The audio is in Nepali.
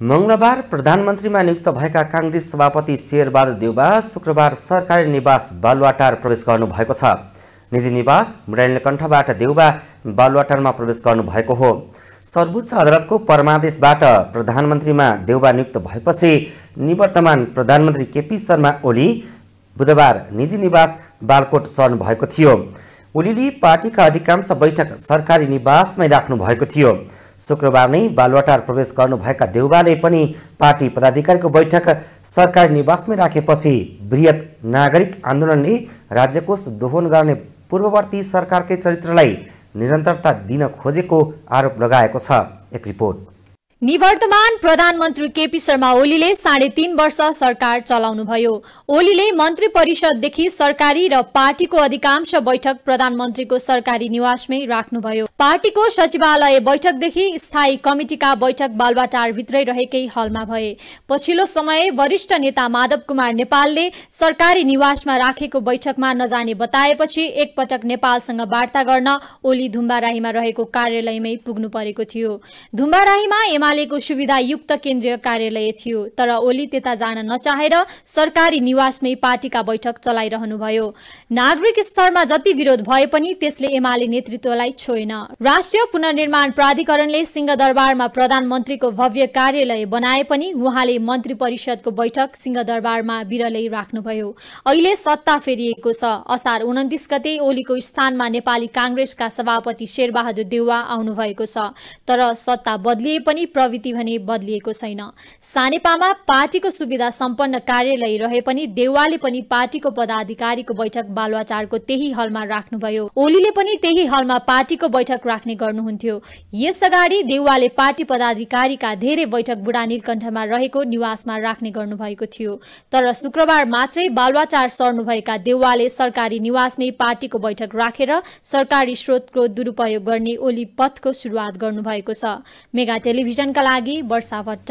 मङ्गलबार प्रधानमन्त्रीमा नियुक्त भएका काङ्ग्रेस सभापति शेरबहादुर देउबा शुक्रबार सरकारी निवास बालुवाटार प्रवेश गर्नुभएको छ। निजी निवास मृणालीकण्ठबाट देउबा बालुवाटारमा प्रवेश गर्नुभएको हो। सर्वोच्च अदालतको परमादेशबाट प्रधानमन्त्रीमा देउबा नियुक्त भएपछि निवर्तमान प्रधानमन्त्री केपी शर्मा ओली बुधबार निजी निवास बालकोट सर्नु भएको थियो। ओलीले पार्टीका अधिकांश बैठक सरकारी निवासमै राख्नु भएको थियो। शुक्रबार नै बालुवाटार प्रवेश गर्नुभएका देउबाले पनि पार्टी पदाधिकारीको बैठक सरकारी निवासमै राखेपछि बृहत नागरिक आन्दोलनले राज्यकोष दोहन गर्ने पूर्ववर्ती सरकारकै चरित्रलाई निरन्तरता दिन खोजेको आरोप लगाएको छ। एक रिपोर्ट। निवर्तमान प्रधानमन्त्री केपी शर्मा ओलीले साढे तीन वर्ष सरकार चलाउनुभयो ओलीले मन्त्री परिषददेखि सरकारी र पार्टीको अधिकांश बैठक प्रधानमन्त्रीको सरकारी निवासमै राख्नुभयो। पार्टीको सचिवालय बैठकदेखि स्थायी कमिटिका बैठक बालबाटारभित्रै रहेकै हलमा भए। पछिल्लो समय वरिष्ठ नेता माधव कुमार नेपालले सरकारी निवासमा राखेको बैठकमा नजाने बताएपछि एकपटक नेपालसँग वार्ता गर्न ओली धुम्बाराहीमा रहेको कार्यालयमै पुग्नु परेको थियो। धुम्बाराहीमा एमालेको सुविधायुक्त केन्द्रीय कार्यालय थियो तर ओली त्यता जान नचाहेर सरकारी निवासमै पार्टीका बैठक चलाइरहनुभयो। नागरिक स्तरमा जति विरोध भए पनि त्यसले एमाले नेतृत्वलाई छोएन। राष्ट्रिय पुनर्निर्माण प्राधिकरणले सिंहदरबारमा प्रधानमन्त्रीको भव्य कार्यालय बनाए पनि उहाँले मन्त्री परिषदको बैठक सिंहदरबारमा बिरलै राख्नुभयो। अहिले सत्ता फेरिएको छ। असार उन्तिस गते ओलीको स्थानमा नेपाली काङ्ग्रेसका सभापति शेरबहादुर देउवा आउनुभएको छ। तर सत्ता बदलिए पनि प्रवृत्ति भने बदलिएको छैन। सानेपामा पार्टीको सुविधा सम्पन्न कार्यालय रहे पनि देउवाले पनि पार्टीको पदाधिकारीको बैठक बालुवाचारको त्यही हलमा राख्नुभयो। ओलीले पनि त्यही हलमा पार्टीको बैठक राख्ने गर्नुहुन्थ्यो। यसअगाडि देउवाले पार्टी पदाधिकारीका धेरै बैठक बुढा नीलकण्ठमा रहेको निवासमा राख्ने गर्नुभएको थियो। तर शुक्रबार मात्रै बालुवाचार सर्नुभएका देउवाले सरकारी निवासमै पार्टीको बैठक राखेर सरकारी स्रोतको दुरुपयोग गर्ने ओली पथको सुरुवात गर्नुभएको छ। मेगा टेलिभिजन टेलिभिजनका लागि वर्षा भट्ट